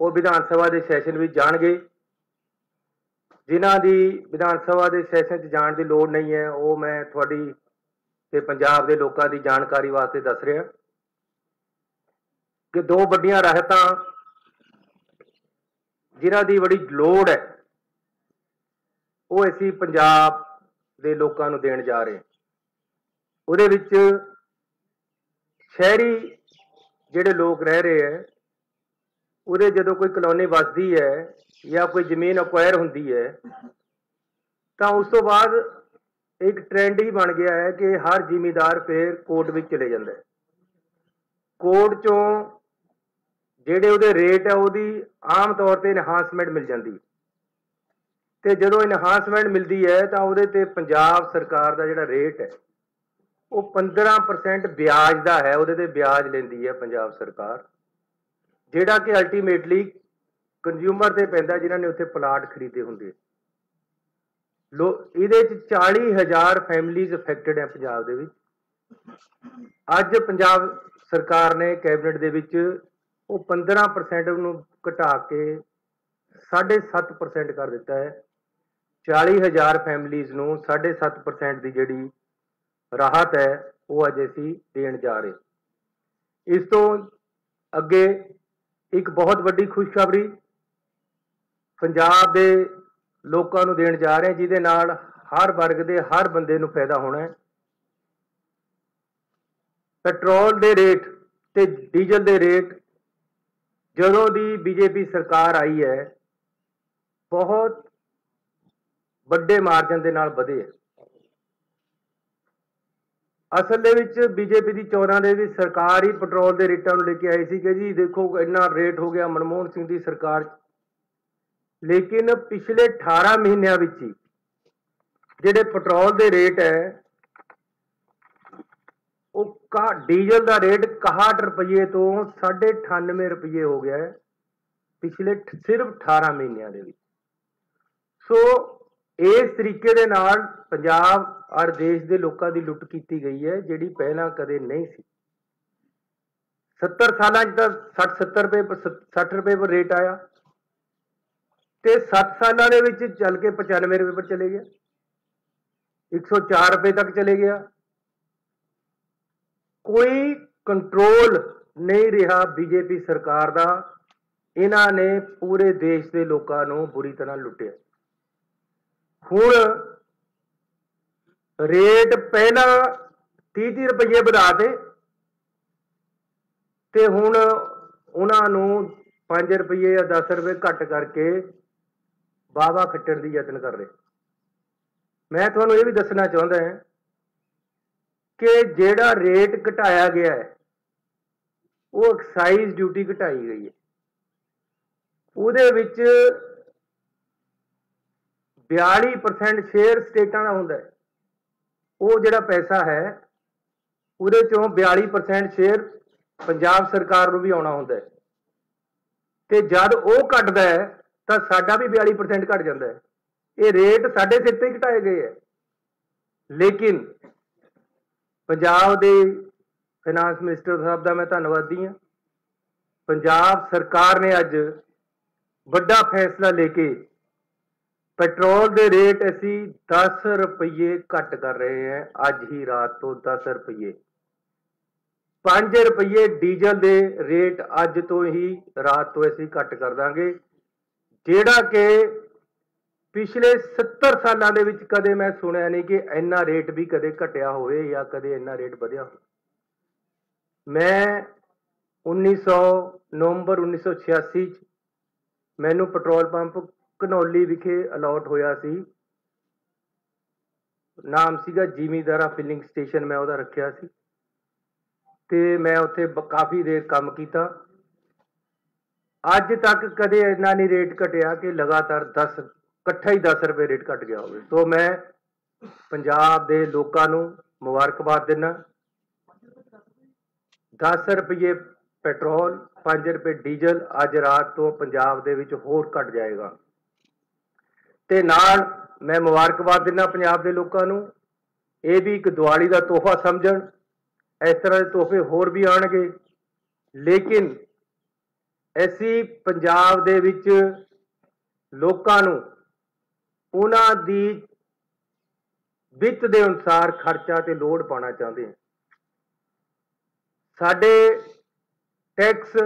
ਉਹ ਵਿਧਾਨ ਸਭਾ ਦੇ ਸੈਸ਼ਨ ਵਿੱਚ ਜਾਣਗੇ। ਜਿਨ੍ਹਾਂ ਦੀ ਵਿਧਾਨ ਸਭਾ ਦੇ ਸੈਸ਼ਨ 'ਚ ਜਾਣ ਦੀ ਲੋੜ ਨਹੀਂ ਹੈ, ਉਹ ਮੈਂ ਤੁਹਾਡੀ ਤੇ ਪੰਜਾਬ ਦੇ ਲੋਕਾਂ ਦੀ ਜਾਣਕਾਰੀ ਵਾਸਤੇ ਦੱਸ ਰਿਹਾ। ਕਿ ਦੋ ਵੱਡੀਆਂ ਰਾਹਤਾਂ ਜਿਨ੍ਹਾਂ ਦੀ ਬੜੀ ਲੋੜ ਹੈ, ਉਹ ਅਸੀਂ ਪੰਜਾਬ ਦੇ ਲੋਕਾਂ ਨੂੰ ਦੇਣ ਜਾ ਰਹੇ ਉਹਦੇ ਵਿੱਚ ਸ਼ਹਿਰੀ ਜਿਹੜੇ ਲੋਕ ਰਹਿ ਰਹੇ ਹੈ ਉਹਦੇ ਜਦੋਂ ਕੋਈ ਕਲੋਨੀ ਵਸਦੀ ਹੈ ਜਾਂ ਕੋਈ ਜ਼ਮੀਨ ਅਕਵਾਇਰ ਹੁੰਦੀ ਹੈ, ਤਾਂ ਉਸ ਤੋਂ ਬਾਅਦ ਇੱਕ ਟ੍ਰੈਂਡ ਹੀ ਬਣ ਗਿਆ ਹੈ ਕਿ ਹਰ ਜ਼ਿਮੀਦਾਰ ਫੇਰ ਕੋਰਟ ਵਿੱਚ ਚਲੇ ਜਾਂਦਾ ਹੈ। ਕੋਰਟ ਚੋਂ ਜਿਹੜੇ ਉਹਦੇ ਰੇਟ ਹੈ ਉਹਦੀ ਆਮ ਤੌਰ ਤੇ ਇਨਹਾਂਸਮੈਂਟ ਮਿਲ ਜਾਂਦੀ ਤੇ ਜਦੋਂ ਇਨਹਾਂਸਮੈਂਟ ਮਿਲਦੀ ਹੈ ਤਾਂ ਉਹਦੇ ਤੇ ਪੰਜਾਬ ਸਰਕਾਰ ਦਾ ਜਿਹੜਾ ਰੇਟ ਹੈ, ਉਹ 15% ਵਿਆਜ ਦਾ ਹੈ, ਉਹਦੇ ਤੇ ਵਿਆਜ ਲੈਂਦੀ ਹੈ ਪੰਜਾਬ ਸਰਕਾਰ। ਜਿਹੜਾ ਕਿ ਅਲਟੀਮੇਟਲੀ ਕੰਜ਼ਿਊਮਰ ਤੇ ਪੈਂਦਾ ਜਿਨ੍ਹਾਂ ਨੇ ਉੱਥੇ ਪਲਾਟ ਖਰੀਦੇ ਹੁੰਦੇ। ਲੋ, ਇਹਦੇ ਚ 40000 ਫੈਮਿਲੀਜ਼ ਅਫੈਕਟਡ ਹੈ ਪੰਜਾਬ ਦੇ ਵਿੱਚ। ਅੱਜ ਪੰਜਾਬ ਸਰਕਾਰ ਨੇ ਕੈਬਨਿਟ ਦੇ ਵਿੱਚ ਉਹ 15% ਨੂੰ ਘਟਾ ਕੇ 7.5% ਕਰ ਦਿੱਤਾ ਹੈ। 40000 ਫੈਮਿਲੀਜ਼ ਨੂੰ 7.5% ਦੀ ਜਿਹੜੀ ਰਾਹਤ ਹੈ, ਉਹ ਅੱਜ ਅਸੀਂ ਦੇਣ ਜਾ ਰਹੇ। ਇਸ ਤੋਂ ਅੱਗੇ ਇੱਕ ਬਹੁਤ ਵੱਡੀ ਖੁਸ਼ਖਬਰੀ ਪੰਜਾਬ ਦੇ ਲੋਕਾਂ ਨੂੰ ਦੇਣ ਜਾ ਰਹੇ ਜਿਹਦੇ ਨਾਲ ਹਰ ਵਰਗ ਦੇ ਹਰ ਬੰਦੇ ਨੂੰ ਫਾਇਦਾ ਹੋਣਾ ਹੈ। ਪੈਟਰੋਲ ਦੇ ਰੇਟ ਤੇ ਡੀਜ਼ਲ ਦੇ ਰੇਟ, ਜਦੋਂ ਦੀ ਬੀਜੇਪੀ ਸਰਕਾਰ ਆਈ ਹੈ, ਬਹੁਤ ਵੱਡੇ ਮਾਰਜਨ ਦੇ ਨਾਲ ਵਧੇ ਹੈ। ਅਸਲ ਦੇ ਵਿੱਚ ਬੀਜੇਪੀ ਦੀ ਚੋਣਾਂ ਦੇ ਵਿੱਚ ਸਰਕਾਰ ਹੀ ਪੈਟਰੋਲ ਦੇ ਰੇਟਾਂ ਨੂੰ ਲੈ ਕੇ ਆਈ ਸੀ ਕਿ ਜੀ। ਦੇਖੋ, ਇੰਨਾ ਰੇਟ ਹੋ ਗਿਆ ਮਨਮੋਹਨ ਸਿੰਘ ਦੀ ਸਰਕਾਰ। ਲੇਕਿਨ ਪਿਛਲੇ 18 ਮਹੀਨਿਆਂ ਵਿੱਚ ਹੀ ਜਿਹੜੇ ਪੈਟਰੋਲ ਦੇ ਰੇਟ ਹੈ, ਉਹ ਕਾ, ਡੀਜ਼ਲ ਦਾ ਰੇਟ 61 ਰੁਪਏ ਤੋਂ 98 ਰੁਪਏ ਹੋ ਗਿਆ ਹੈ ਪਿਛਲੇ ਸਿਰਫ 18 ਮਹੀਨਿਆਂ ਦੇ ਵਿੱਚ। ਸੋ ਇਸ ਤਰੀਕੇ ਦੇ ਨਾਲ ਪੰਜਾਬ ਔਰ ਦੇਸ਼ ਦੇ ਲੋਕਾਂ ਦੀ ਲੁੱਟ ਕੀਤੀ ਗਈ ਹੈ, ਜਿਹੜੀ ਪਹਿਲਾਂ ਕਦੇ ਨਹੀਂ ਸੀ। 70 ਸਾਲਾਂ 'ਚ ਤਾਂ 60 70 ਰੁਪਏ 60 ਰੁਪਏ ਪਰ ਰੇਟ ਆਇਆ। ਤੇ 7 ਸਾਲਾਂ ਦੇ ਵਿੱਚ ਚੱਲ ਕੇ 95 ਰੁਪਏ ਪਰ ਚਲੇ ਗਿਆ। 104 ਰੁਪਏ ਤੱਕ ਚਲੇ ਗਿਆ। ਕੋਈ ਕੰਟਰੋਲ ਨਹੀਂ ਰਿਹਾ ਬੀਜੇਪੀ ਸਰਕਾਰ ਦਾ। ਇਹਨਾਂ ਨੇ ਪੂਰੇ ਦੇਸ਼ ਦੇ ਲੋਕਾਂ ਨੂੰ ਬੁਰੀ ਤਰ੍ਹਾਂ ਲੁੱਟਿਆ। ਹੁਣ ਰੇਟ ਪਹਿਲਾਂ 30 ਰੁਪਏ ਵਧਾ ਤੇ ਹੁਣ ਉਹਨਾਂ ਨੂੰ 5 ਰੁਪਏ ਜਾਂ 10 ਰੁਪਏ ਘੱਟ ਕਰਕੇ ਬਾਵਾ ਖੱਟਣ ਦੀ ਯਤਨ ਕਰ ਰਹੇ। ਮੈਂ ਤੁਹਾਨੂੰ ਇਹ ਵੀ ਦੱਸਣਾ ਚਾਹੁੰਦਾ ਹਾਂ ਕਿ ਜਿਹੜਾ ਰੇਟ ਘਟਾਇਆ ਗਿਆ ਹੈ, ਉਹ ਐਕਸਾਈਜ਼ ਡਿਊਟੀ ਘਟਾਈ ਗਈ ਹੈ। ਉਹਦੇ ਵਿੱਚ 42% ਸ਼ੇਅਰ ਸਟੇਟਾਂ ਦਾ ਹੁੰਦਾ ਹੈ। ਉਹ ਜਿਹੜਾ ਪੈਸਾ ਹੈ, ਉਹਦੇ ਚੋਂ 42% ਸ਼ੇਅਰ ਪੰਜਾਬ ਸਰਕਾਰ ਨੂੰ ਵੀ ਆਉਣਾ ਹੁੰਦਾ ਹੈ। ਤੇ ਜਦ ਉਹ ਘਟਦਾ ਹੈ, ਤਾਂ ਸਾਡਾ ਵੀ 42% ਘਟ ਜਾਂਦਾ ਹੈ। ਇਹ ਰੇਟ ਸਾਡੇ ਸਿਰ ਤੇ ਘਟਾਏ ਗਏ ਹੈ। ਲੇਕਿਨ ਪੰਜਾਬ ਦੇ ਫਾਈਨਾਂਸ ਮਿਨਿਸਟਰ ਸਾਹਿਬ ਦਾ ਮੈਂ ਧੰਨਵਾਦੀ ਹਾਂ। ਪੰਜਾਬ ਸਰਕਾਰ ਨੇ ਅੱਜ ਵੱਡਾ ਫੈਸਲਾ ਲੈ ਕੇ ਪੈਟਰੋਲ ਦੇ ਰੇਟ ਅਸੀਂ 10 ਰੁਪਏ ਘੱਟ ਕਰ ਰਹੇ ਹਾਂ, ਅੱਜ ਹੀ ਰਾਤ ਤੋਂ 10 ਰੁਪਏ 5 ਰੁਪਏ ਡੀਜ਼ਲ ਦੇ ਰੇਟ ਅੱਜ ਤੋਂ ਹੀ ਰਾਤ ਤੋਂ ਅਸੀਂ ਘੱਟ ਕਰ ਦਾਂਗੇ। ਜਿਹੜਾ ਕਿ ਪਿਛਲੇ 70 ਸਾਲਾਂ ਦੇ ਵਿੱਚ ਕਦੇ ਮੈਂ ਸੁਣਿਆ ਨਹੀਂ ਕਿ ਇੰਨਾ ਰੇਟ ਵੀ ਕਦੇ ਘਟਿਆ ਹੋਵੇ ਜਾਂ ਕਦੇ ਇੰਨਾ ਰੇਟ ਵਧਿਆ ਹੋਵੇ। ਮੈਂ 1900 ਨਵੰਬਰ 1986 ਚ ਮੈਨੂੰ ਪੈਟਰੋਲ ਪੰਪ ਕਨੌਲੀ ਵਿਖੇ ਅਲਾਟ ਹੋਇਆ ਸੀ। ਨਾਮ ਸੀਗਾ ਜੀਮੀਦਾਰਾ ਫਿਲਿੰਗ ਸਟੇਸ਼ਨ ਮੈਂ ਉਹਦਾ ਰੱਖਿਆ ਸੀ। ਤੇ ਮੈਂ ਉੱਥੇ ਕਾਫੀ ਦੇਰ ਕੰਮ ਕੀਤਾ। ਅੱਜ ਤੱਕ ਕਦੇ ਇੰਨਾ ਨਹੀਂ ਰੇਟ ਘਟਿਆ ਕਿ ਲਗਾਤਾਰ 10 ਇਕੱਠਾ ਹੀ 10 ਰੁਪਏ ਰੇਟ ਘਟ ਗਿਆ ਹੋਵੇ। ਸੋ ਮੈਂ ਪੰਜਾਬ ਦੇ ਲੋਕਾਂ ਨੂੰ ਮੁਬਾਰਕਬਾਦ ਦਿੰਦਾ। 10 ਰੁਪਏ ਪੈਟਰੋਲ 5 ਰੁਪਏ ਡੀਜ਼ਲ ਅੱਜ ਰਾਤ ਤੋਂ ਪੰਜਾਬ ਦੇ ਵਿੱਚ ਹੋਰ ਘਟ ਜਾਏਗਾ। ਤੇ ਨਾਲ ਮੈਂ ਮੁਬਾਰਕਬਾਦ ਦਿੰਦਾ ਪੰਜਾਬ ਦੇ ਲੋਕਾਂ ਨੂੰ। ਇਹ ਵੀ ਇੱਕ ਦੀਵਾਲੀ ਦਾ ਤੋਹਫਾ ਸਮਝਣ, ਇਸ ਤਰ੍ਹਾਂ ਦੇ ਤੋਹਫੇ ਹੋਰ ਵੀ ਆਣਗੇ ਲੇਕਿਨ ਅਸੀਂ ਪੰਜਾਬ ਦੇ ਵਿੱਚ ਲੋਕਾਂ ਨੂੰ ਉਹਨਾਂ ਦੀ ਵਿੱਤ ਦੇ ਅਨੁਸਾਰ ਖਰਚਾ ਤੇ ਲੋੜ ਪਾਉਣਾ ਚਾਹੁੰਦੇ ਹਾਂ। ਸਾਡੇ ਟੈਕਸ,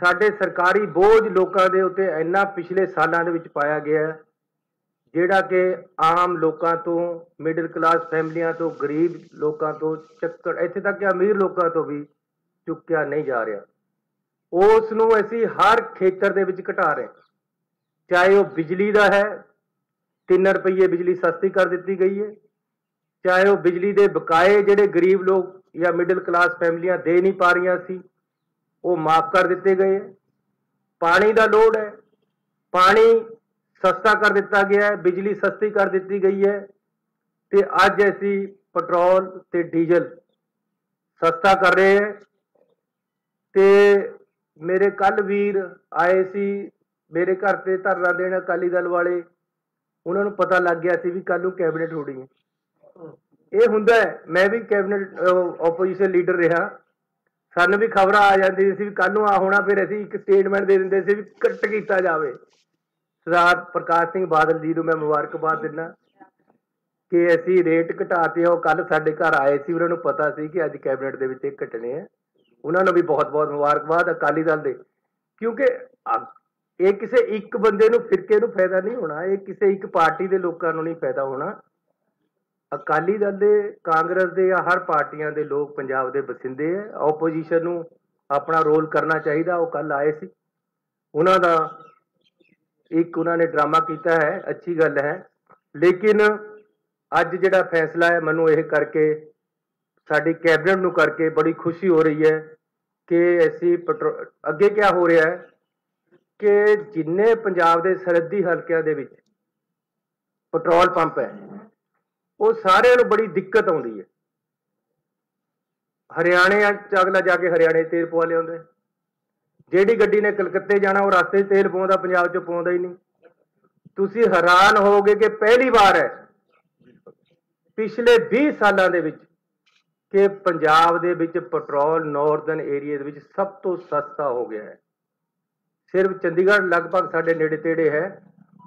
ਸਾਡੇ ਸਰਕਾਰੀ ਬੋਝ ਲੋਕਾਂ ਦੇ ਉੱਤੇ ਇੰਨਾ ਪਿਛਲੇ ਸਾਲਾਂ ਦੇ ਵਿੱਚ ਪਾਇਆ ਗਿਆ ਹੈ। ਜਿਹੜਾ ਕਿ ਆਮ ਲੋਕਾਂ ਤੋਂ ਮਿਡਲ ਕਲਾਸ ਫੈਮਲੀਆਂ ਤੋਂ, ਗਰੀਬ ਲੋਕਾਂ ਤੋਂ ਚੱਕਰ, ਇੱਥੇ ਤੱਕ ਕਿ ਅਮੀਰ ਲੋਕਾਂ ਤੋਂ ਵੀ ਚੁੱਕਿਆ ਨਹੀਂ ਜਾ ਰਿਹਾ। ਉਸ ਨੂੰ ਅਸੀਂ ਹਰ ਖੇਤਰ ਦੇ ਵਿੱਚ ਘਟਾ ਰਹੇ ਚਾਹੇ ਉਹ ਬਿਜਲੀ ਦਾ ਹੈ 3 ਰੁਪਏ ਬਿਜਲੀ ਸਸਤੀ ਕਰ ਦਿੱਤੀ ਗਈ ਹੈ, ਚਾਹੇ ਉਹ ਬਿਜਲੀ ਦੇ ਬਕਾਏ ਜਿਹੜੇ ਗਰੀਬ ਲੋਕ ਜਾਂ ਮਿਡਲ ਕਲਾਸ ਫੈਮਲੀਆਂ ਦੇ ਨਹੀਂ ਪਾ ਰਹੀਆਂ ਸੀ, ਉਹ ਮਾਫ ਕਰ ਦਿੱਤੇ ਗਏ ਪਾਣੀ ਦਾ ਲੋੜ ਹੈ। ਪਾਣੀ ਸਸਤਾ ਕਰ ਦਿੱਤਾ ਗਿਆ ਹੈ, ਬਿਜਲੀ ਸਸਤੀ ਕਰ ਦਿੱਤੀ ਗਈ ਹੈ ਤੇ ਅੱਜ ਅਸੀਂ ਪੈਟਰੋਲ ਤੇ ਡੀਜ਼ਲ ਸਸਤਾ ਕਰ ਰਹੇ ਹਾਂ ਤੇ ਮੇਰੇ ਕੱਲ ਵੀਰ ਆਏ ਸੀ, ਮੇਰੇ ਘਰ ਤੇ ਧਰਨਾ ਦੇਣ ਅਕਾਲੀ ਦਲ ਵਾਲੇ, ਉਹਨਾਂ ਨੂੰ ਪਤਾ ਲੱਗ ਗਿਆ ਸੀ ਵੀ ਕੱਲ ਨੂੰ ਕੈਬਨਿਟ ਹੋਣੀ ਹੈ। ਇਹ ਹੁੰਦਾ ਹੈ, ਮੈਂ ਵੀ ਕੈਬਨਿਟ ਆਪੋਜੀਸ਼ਨ ਲੀਡਰ ਰਿਹਾ। ਸਾਨੂੰ ਵੀ ਖਬਰਾਂ ਆ ਜਾਂਦੀ ਸੀ ਵੀ ਕੱਲ ਨੂੰ ਆ ਹੋਣਾ, ਫਿਰ ਅਸੀਂ ਇੱਕ ਸਟੇਟਮੈਂਟ ਦੇ ਦਿੰਦੇ ਸੀ ਵੀ ਕੱਟ ਕੀਤਾ ਜਾਵੇ। ਸਰਦਾਰ ਪ੍ਰਕਾਸ਼ ਸਿੰਘ ਬਾਦਲ ਜੀ ਨੂੰ ਮੈਂ ਮੁਬਾਰਕਬਾਦ ਦਿੰਦਾ। ਕਿ ਅਸੀਂ ਰੇਟ ਘਟਾਤੇ ਉਹ ਕੱਲ ਸਾਡੇ ਘਰ ਆਏ ਸੀ, ਉਹਨਾਂ ਨੂੰ ਪਤਾ ਸੀ ਕਿ ਅੱਜ ਕੈਬਨਿਟ ਦੇ ਵਿੱਚ ਇਹ ਘਟਣੇ ਆ। ਉਹਨਾਂ ਨੂੰ ਵੀ ਬਹੁਤ-ਬਹੁਤ ਮੁਬਾਰਕਬਾਦ, ਅਕਾਲੀ ਦਲ ਦੇ। ਕਿਉਂਕਿ ਇਹ ਕਿਸੇ ਇੱਕ ਬੰਦੇ ਨੂੰ ਫਿਰਕੇ ਨੂੰ ਫਾਇਦਾ ਨਹੀਂ ਹੋਣਾ, ਇਹ ਕਿਸੇ ਇੱਕ ਪਾਰਟੀ ਦੇ ਲੋਕਾਂ ਨੂੰ ਨਹੀਂ ਫਾਇਦਾ ਹੋਣਾ। ਅਕਾਲੀ ਦਲ ਦੇ, ਕਾਂਗਰਸ ਦੇ ਜਾਂ ਹਰ ਪਾਰਟੀਆਂ ਦੇ ਲੋਕ ਪੰਜਾਬ ਦੇ ਬਸਿੰਦੇ ਆ। ਆਪੋਜੀਸ਼ਨ ਨੂੰ ਆਪਣਾ ਰੋਲ ਕਰਨਾ ਚਾਹੀਦਾ, ਉਹ ਕੱਲ ਆਏ ਸੀ। ਉਹਨਾਂ ਦਾ ਇੱਕ ਉਹਨਾਂ ਨੇ ਡਰਾਮਾ ਕੀਤਾ ਹੈ, ਅੱਛੀ ਗੱਲ ਹੈ। ਲੇਕਿਨ ਅੱਜ ਜਿਹੜਾ ਫੈਸਲਾ ਹੈ, ਮੈਨੂੰ ਇਹ ਕਰਕੇ, ਸਾਡੀ ਕੈਬਨਿਟ ਨੂੰ ਕਰਕੇ ਬੜੀ ਖੁਸ਼ੀ ਹੋ ਰਹੀ ਹੈ ਕਿ ਅਸੀਂ ਪੈਟਰੋ- ਅੱਗੇ ਕੀ ਹੋ ਰਿਹਾ ਹੈ ਕਿ ਜਿੰਨੇ ਪੰਜਾਬ ਦੇ ਸਰਹੱਦੀ ਹਲਕਿਆਂ ਦੇ ਵਿੱਚ ਪੈਟਰੋਲ ਪੰਪ ਹੈ, ਉਹ ਸਾਰਿਆਂ ਨੂੰ ਬੜੀ ਦਿੱਕਤ ਆਉਂਦੀ ਹੈ। ਹਰਿਆਣੇ ਚ ਅਗਲਾ ਜਾ ਕੇ ਹਰਿਆਣੇ ਤੇਲ ਪਵਾ ਲਿਆਉਂਦੇ ਜਿਹੜੀ ਗੱਡੀ ਨੇ ਕਲਕੱਤੇ ਜਾਣਾ, ਉਹ ਰਸਤੇ 'ਚ ਤੇਲ ਪਾਉਂਦਾ, ਪੰਜਾਬ 'ਚ ਪਾਉਂਦਾ ਹੀ ਨਹੀਂ। ਤੁਸੀਂ ਹੈਰਾਨ ਹੋਵੋਗੇ ਕਿ ਪਹਿਲੀ ਵਾਰ ਹੈ, ਪਿਛਲੇ 20 ਸਾਲਾਂ ਦੇ ਵਿੱਚ ਕਿ ਪੰਜਾਬ ਦੇ ਵਿੱਚ ਪੈਟਰੋਲ ਨਾਰਥਰਨ ਏਰੀਆ ਦੇ ਵਿੱਚ ਸਭ ਤੋਂ ਸਸਤਾ ਹੋ ਗਿਆ ਹੈ। ਸਿਰਫ ਚੰਡੀਗੜ੍ਹ ਲਗਭਗ ਸਾਡੇ ਨੇੜੇ ਤੇੜੇ ਹੈ,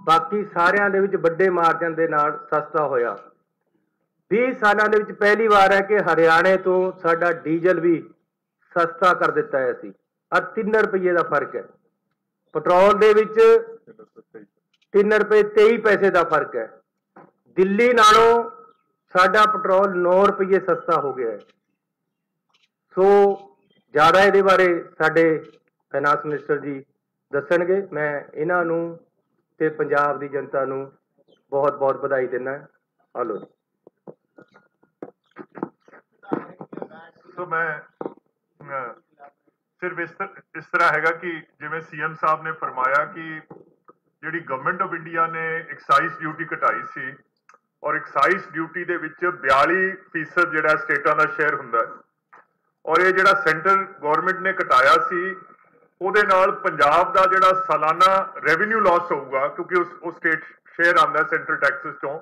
ਬਾਕੀ ਸਾਰਿਆਂ ਦੇ ਵਿੱਚ ਵੱਡੇ ਮਾਰਜਨ ਦੇ ਨਾਲ ਸਸਤਾ ਹੋਇਆ। 20 ਸਾਲਾਂ ਦੇ ਵਿੱਚ ਪਹਿਲੀ ਵਾਰ ਹੈ ਕਿ ਹਰਿਆਣੇ ਤੋਂ ਸਾਡਾ ਡੀਜ਼ਲ ਵੀ ਸਸਤਾ ਕਰ ਦਿੱਤਾ ਹੈ ਅਸੀਂ। ਆ 3 ਰੁਪਏ ਦਾ ਫ਼ਰਕ ਹੈ। ਪੈਟਰੋਲ ਦੇ ਵਿੱਚ 3 ਰੁਪਏ 23 ਪੈਸੇ ਦਾ ਫ਼ਰਕ ਹੈ। ਦਿੱਲੀ ਨਾਲੋਂ ਸਾਡਾ ਪੈਟਰੋਲ 9 ਰੁਪਏ ਸਸਤਾ ਹੋ ਗਿਆ ਹੈ। ਸੋ ਜ਼ਿਆਦਾ ਇਹਦੇ ਬਾਰੇ ਸਾਡੇ ਫਾਈਨਾਂਸ ਮਿਨਿਸਟਰ ਜੀ ਦੱਸਣਗੇ। ਮੈਂ ਇਹਨਾਂ ਨੂੰ ਤੇ ਪੰਜਾਬ ਦੀ ਜਨਤਾ ਨੂੰ ਬਹੁਤ ਬਹੁਤ ਵਧਾਈ ਦਿੰਦਾ ਹਲੋ ਸੋ ਮੈਂ ਸਿਰਫ ਇਸ ਇਸ ਤਰ੍ਹਾਂ ਹੈਗਾ ਕਿ ਜਿਵੇਂ ਸੀਐਮ ਸਾਹਿਬ ਨੇ ਫਰਮਾਇਆ ਕਿ ਜਿਹੜੀ ਗਵਰਨਮੈਂਟ ਆਫ ਇੰਡੀਆ ਨੇ ਐਕਸਾਈਜ਼ ਡਿਊਟੀ ਘਟਾਈ ਸੀ ਔਰ ਐਕਸਾਈਜ਼ ਡਿਊਟੀ ਦੇ ਵਿੱਚ 42% ਜਿਹੜਾ ਸਟੇਟਾਂ ਦਾ ਸ਼ੇਅਰ ਹੁੰਦਾ ਹੈ ਔਰ ਇਹ ਜਿਹੜਾ ਸੈਂਟਰ ਗਵਰਨਮੈਂਟ ਨੇ ਘਟਾਇਆ ਸੀ, ਉਹਦੇ ਨਾਲ ਪੰਜਾਬ ਦਾ ਜਿਹੜਾ ਸਾਲਾਨਾ ਰੈਵਨਿਊ ਲਾਸ ਹੋਊਗਾ, ਕਿਉਂਕਿ ਉਸ, ਉਹ ਸਟੇਟ ਸ਼ੇਅਰ ਆਉਂਦਾ ਸੈਂਟਰਲ ਟੈਕਸਸ ਤੋਂ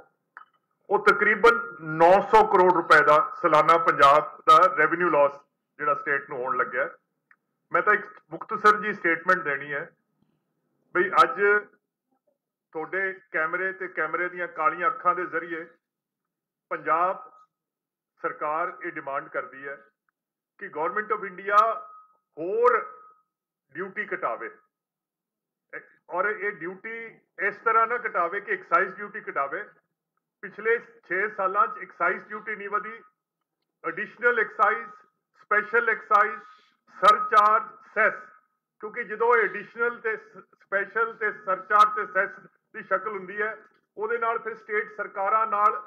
ਉਹ ਤਕਰੀਬਨ 900 ਕਰੋੜ ਰੁਪਏ ਦਾ ਸਾਲਾਨਾ ਪੰਜਾਬ ਦਾ ਰੈਵਨਿਊ ਲਾਸ ਜਿਹੜਾ ਸਟੇਟ ਨੂੰ ਹੋਣ ਲੱਗਿਆ ਹੈ। ਮੈਂ ਤਾਂ ਇੱਕ ਮੁਖਤਸਰ ਜੀ ਸਟੇਟਮੈਂਟ ਦੇਣੀ ਹੈ ਬਈ ਅੱਜ ਤੁਹਾਡੇ ਕੈਮਰੇ ਤੇ ਕੈਮਰੇ ਦੀਆਂ ਕਾਲੀਆਂ ਅੱਖਾਂ ਦੇ ਜ਼ਰੀਏ ਪੰਜਾਬ ਸਰਕਾਰ ਇਹ ਡਿਮਾਂਡ ਕਰਦੀ ਹੈ ਕਿ ਗਵਰਨਮੈਂਟ ਆਫ ਇੰਡੀਆ ਹੋਰ ਡਿਊਟੀ ਘਟਾਵੇ। ਔਰ ਇਹ ਡਿਊਟੀ ਇਸ ਤਰ੍ਹਾਂ ਨਾ ਘਟਾਵੇ ਕਿ ਐਕਸਾਈਜ਼ ਡਿਊਟੀ ਘਟਾਵੇ। ਪਿਛਲੇ 6 ਸਾਲਾਂ 'ਚ ਐਕਸਾਈਜ਼ ਡਿਊਟੀ ਨਹੀਂ ਵਧੀ। Additional excise special excise surcharge cess ਕਿਉਂਕਿ ਜਦੋਂ ਐਡੀਸ਼ਨਲ ਤੇ ਸਪੈਸ਼ਲ ਤੇ ਸਰਚਾਰਜ ਤੇ ਸੈਸ ਦੀ ਸ਼ਕਲ ਹੁੰਦੀ ਹੈ, ਉਹਦੇ ਨਾਲ ਫਿਰ ਸਟੇਟ ਸਰਕਾਰਾਂ ਨਾਲ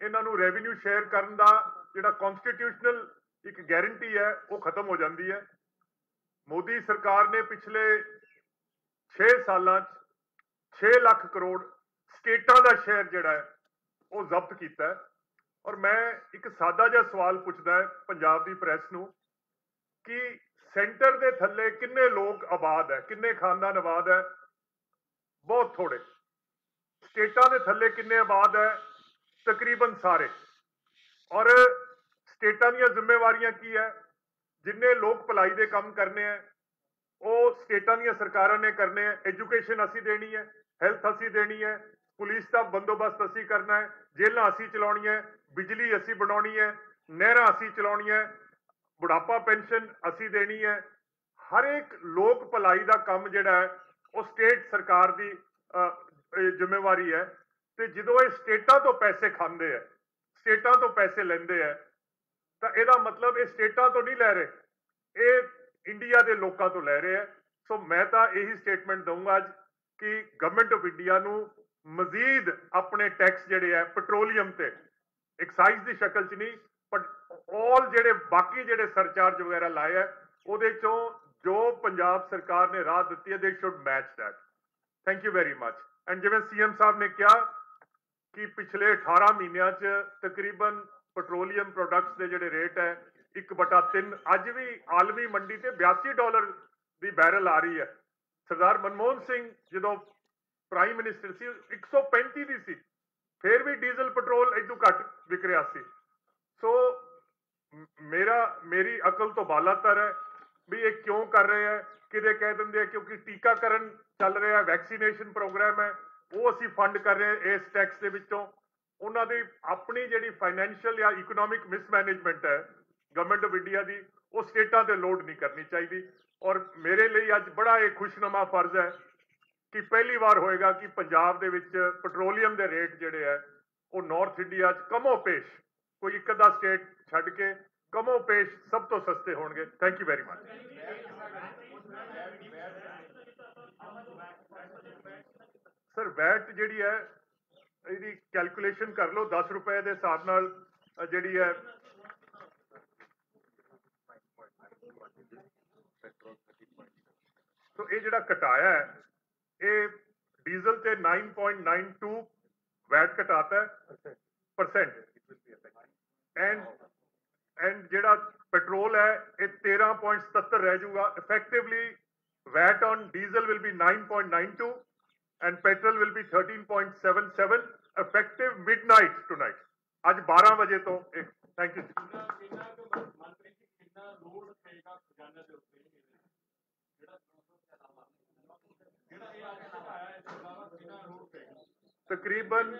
ਇਹਨਾਂ ਨੂੰ ਰੈਵਨਿਊ ਸ਼ੇਅਰ ਕਰਨ ਦਾ ਜਿਹੜਾ ਕਨਸਟੀਟਿਊਸ਼ਨਲ ਇੱਕ ਗਾਰੰਟੀ ਹੈ, ਉਹ ਖਤਮ ਹੋ ਜਾਂਦੀ ਹੈ। ਮੋਦੀ ਸਰਕਾਰ ਨੇ ਪਿਛਲੇ 6 ਸਾਲਾਂ 'ਚ 6 ਲੱਖ ਕਰੋੜ ਸਟੇਟਾਂ ਦਾ ਸ਼ੇਅਰ ਜਿਹੜਾ ਹੈ, ਉਹ ਜ਼ਬਤ ਕੀਤਾ ਹੈ। ਔਰ ਮੈਂ ਇੱਕ ਸਾਦਾ ਜਿਹਾ ਸਵਾਲ ਪੁੱਛਦਾ ਹੈ ਪੰਜਾਬ ਦੀ ਪ੍ਰੈਸ ਨੂੰ ਕਿ ਸੈਂਟਰ ਦੇ ਥੱਲੇ ਕਿੰਨੇ ਲੋਕ ਆਬਾਦ ਹੈ, ਕਿੰਨੇ ਖਾਨਦਾਨ ਆਬਾਦ ਹੈ? ਬਹੁਤ ਥੋੜੇ ਸਟੇਟਾਂ ਦੇ ਥੱਲੇ ਕਿੰਨੇ ਆਬਾਦ ਹੈ? ਤਕਰੀਬਨ ਸਾਰੇ। ਔਰ ਸਟੇਟਾਂ ਦੀਆਂ ਜ਼ਿੰਮੇਵਾਰੀਆਂ ਕੀ ਹੈ? ਜਿੰਨੇ ਲੋਕ ਭਲਾਈ ਦੇ ਕੰਮ ਕਰਨੇ ਹੈ, ਉਹ ਸਟੇਟਾਂ ਦੀਆਂ ਸਰਕਾਰਾਂ ਨੇ ਕਰਨੇ ਹੈ। ਐਜੂਕੇਸ਼ਨ ਅਸੀਂ ਦੇਣੀ ਹੈ ਹੈਲਥ ਅਸੀਂ ਦੇਣੀ ਹੈ, ਪੁਲਿਸ ਦਾ ਬੰਦੋਬਸਤ ਅਸੀਂ ਕਰਨਾ ਹੈ, ਜੇਲ੍ਹਾਂ ਅਸੀਂ ਚਲਾਉਣੀਆਂ ਹੈ, ਬਿਜਲੀ ਅਸੀਂ ਬਣਾਉਣੀ ਹੈ, ਨਹਿਰਾਂ ਅਸੀਂ ਚਲਾਉਣੀਆਂ ਬੁਢਾਪਾ ਪੈਨਸ਼ਨ ਅਸੀਂ ਦੇਣੀ ਹੈ। ਹਰੇਕ ਲੋਕ ਭਲਾਈ ਦਾ ਕੰਮ ਜਿਹੜਾ ਹੈ, ਉਹ ਸਟੇਟ ਸਰਕਾਰ ਦੀ ਜ਼ਿੰਮੇਵਾਰੀ ਹੈ। ਤੇ ਜਦੋਂ ਇਹ ਸਟੇਟਾਂ ਤੋਂ ਪੈਸੇ ਖਾਂਦੇ ਆ ਸਟੇਟਾਂ ਤੋਂ ਪੈਸੇ ਲੈਂਦੇ ਆ ਤਾਂ ਇਹਦਾ ਮਤਲਬ ਇਹ ਸਟੇਟਾਂ ਤੋਂ ਨਹੀਂ ਲੈ ਰਹੇ, ਇਹ ਇੰਡੀਆ ਦੇ ਲੋਕਾਂ ਤੋਂ ਲੈ ਰਹੇ ਆ ਸੋ ਮੈਂ ਤਾਂ ਇਹੀ ਸਟੇਟਮੈਂਟ ਦਊਂਗਾ ਅੱਜ ਕਿ ਗਵਰਨਮੈਂਟ ਆਫ ਇੰਡੀਆ ਨੂੰ ਮਜ਼ੀਦ ਆਪਣੇ ਟੈਕਸ ਜਿਹੜੇ ਆ ਪੈਟਰੋਲੀਅਮ ਤੇ ਐਕਸਾਈਜ਼ ਦੀ ਸ਼ਕਲ 'ਚ ਨਹੀਂ ਆਲ ਜਿਹੜੇ ਬਾਕੀ ਜਿਹੜੇ ਸਰਚਾਰਜ ਵਗੈਰਾ ਲਾਏ ਆ, ਉਹਦੇ ਚੋਂ ਜੋ ਪੰਜਾਬ ਸਰਕਾਰ ਨੇ ਰਾਹ ਦਿੱਤੀ ਹੈ they should match that thank you very much and ਜਿਵੇਂ ਸੀਐਮ ਸਾਹਿਬ ਨੇ ਕਿਹਾ ਕਿ ਪਿਛਲੇ 18 ਮਹੀਨਿਆਂ 'ਚ ਤਕਰੀਬਨ ਪੈਟਰੋਲੀਅਮ ਪ੍ਰੋਡਕਟਸ ਦੇ ਜਿਹੜੇ ਰੇਟ ਹੈ 1/3 ਅੱਜ ਵੀ ਆਲਮੀ ਮੰਡੀ ਤੇ 82 ਡਾਲਰ ਦੀ ਬੈਰਲ ਆ ਰਹੀ ਹੈ। ਸਰਦਾਰ ਮਨਮੋਹਨ ਸਿੰਘ ਜਦੋਂ ਪ੍ਰਾਈਮ ਮਿਨਿਸਟਰ ਸੀ 135 ਦੀ ਸੀ, ਫਿਰ ਵੀ ਡੀਜ਼ਲ ਪੈਟਰੋਲ ਇਦੋਂ ਘੱਟ ਵਿਕ ਰਿਹਾ ਸੀ। ਸੋ ਮੇਰਾ, ਮੇਰੀ ਅਕਲ ਤੋਂ ਬਾਲਾਤਰ ਹੈ ਵੀ ਇਹ ਕਿਉਂ ਕਰ ਰਹੇ ਹੈ ਕਿਤੇ ਕਹਿ ਦਿੰਦੇ ਆ ਕਿਉਂਕਿ ਟੀਕਾਕਰਨ ਚੱਲ ਰਿਹਾ ਵੈਕਸੀਨੇਸ਼ਨ ਪ੍ਰੋਗਰਾਮ ਹੈ, ਉਹ ਅਸੀਂ ਫੰਡ ਕਰ ਰਹੇ ਇਸ ਟੈਕਸ ਦੇ ਵਿੱਚੋਂ। ਉਹਨਾਂ ਦੀ ਆਪਣੀ ਜਿਹੜੀ ਫਾਈਨੈਂਸ਼ੀਅਲ ਜਾਂ ਇਕਨੋਮਿਕ ਮਿਸਮੈਨੇਜਮੈਂਟ ਹੈ ਗਵਰਨਮੈਂਟ ਆਫ ਇੰਡੀਆ ਦੀ, ਉਹ ਸਟੇਟਾਂ ਤੇ ਲੋਡ ਨਹੀਂ ਕਰਨੀ ਚਾਹੀਦੀ। ਔਰ ਮੇਰੇ ਲਈ ਅੱਜ ਬੜਾ ਇਹ ਖੁਸ਼ਨੁਮਾ ਫਰਜ਼ ਹੈ ਕਿ ਪਹਿਲੀ ਵਾਰ ਹੋਏਗਾ ਕਿ ਪੰਜਾਬ ਦੇ ਵਿੱਚ ਪੈਟਰੋਲੀਅਮ ਦੇ ਰੇਟ ਜਿਹੜੇ ਹੈ, ਉਹ ਨਾਰਥ ਇੰਡੀਆ 'ਚ ਕਮੋ ਪੇਸ਼ ਕੋਈ ਇੱਕ ਅੱਧਾ ਸਟੇਟ ਛੱਡ ਕੇ ਕਮੋ ਪੇਸ਼ ਸਭ ਤੋਂ ਸਸਤੇ ਹੋਣਗੇ। Thank you very much sir VAT ਜਿਹੜੀ ਹੈ ਇਹਦੀ ਕੈਲਕੂਲੇਸ਼ਨ ਕਰ ਲਓ 10 ਰੁਪਏ ਦੇ ਹਿਸਾਬ ਨਾਲ ਜਿਹੜੀ ਹੈ। ਸੋ ਇਹ ਜਿਹੜਾ ਘਟਾਇਆ ਹੈ ਇਹ ਡੀਜ਼ਲ ਤੇ 9.92 ਵੈਟ ਘਟਾਤਾ ਹੈ। ਪਰਸੈਂਟ ਐਂਡ ਐਂਡ ਜਿਹੜਾ ਪੈਟਰੋਲ ਹੈ ਇਹ 13.77 ਰਹਿ ਜਾਊਗਾ effectively VAT on diesel will be 9.92 and petrol will be 13.77 effective midnight tonight ਅੱਜ 12 ਵਜੇ ਤੋਂ ਥੈਂਕ ਯੂ ਕਿੰਨਾ ਕਿੰਨਾ ਕੁ ਮੰਤਰੀ ਜੀ ਕਿੰਨਾ ਲੋਡ ਪਏਗਾ ਖਜ਼ਾਨੇ ਦੇ ਉੱਤੇ ਜਿਹੜਾ ਜਿਹੜਾ ਇਹ ਅੱਜ ਘਟਾਇਆ ਇਸ ਤੋਂ ਇਲਾਵਾ ਕਿੰਨਾ ਲੋਡ ਪਏਗਾ ਤਕਰੀਬਨ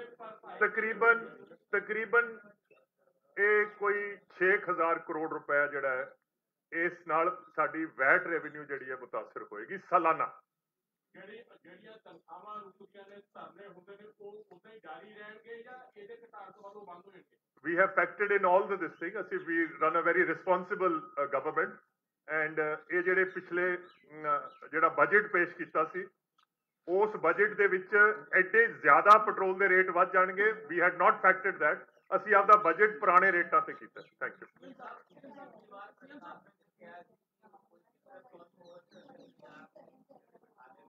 ਤਕਰੀਬਨ ਤਕਰੀਬਨ ਇਹ ਕੋਈ 6000 ਕਰੋੜ ਰੁਪਏ ਜਿਹੜਾ ਹੈ ਇਸ ਨਾਲ ਸਾਡੀ ਵੈਟ ਰੈਵਨਿਊ ਜਿਹੜੀ ਹੈ ਮੁਤਾਸਰ ਹੋਏਗੀ ਸਾਲਾਨਾ। ਜਿਹੜੀ ਜਿਹੜੀਆਂ ਤਨਖਾਹਾਂ ਰੁਕਦੀਆਂ ਨੇ ਧਰਨੇ ਹੁੰਦੇ ਨੇ ਉਹ ਉਦਾਂ ਹੀ ਜਾਰੀ ਰਹਿਣਗੇ ਜਾਂ ਇਹਦੇ ਘਟਾਉਣ ਤੋਂ ਬਾਅਦ ਉਹ ਬੰਦ ਹੋ ਜਾਣਗੇ? We have factored in all the this thing. ਅਸੀਂ we run a very responsible uh, government and uh, ਇਹ ਜਿਹੜੇ ਪਿਛਲੇ ਜਿਹੜਾ ਬਜਟ ਪੇਸ਼ ਕੀਤਾ ਸੀ ਉਸ ਬਜਟ ਦੇ ਵਿੱਚ ਐਡੇ ਜ਼ਿਆਦਾ ਪੈਟਰੋਲ ਦੇ ਰੇਟ ਵੱਧ ਜਾਣਗੇ। We had not factored that. ਅਸੀਂ ਆਪਦਾ ਬਜਟ ਪੁਰਾਣੇ ਰੇਟਾਂ ਤੇ ਕੀਤਾ ਥੈਂਕ ਯੂ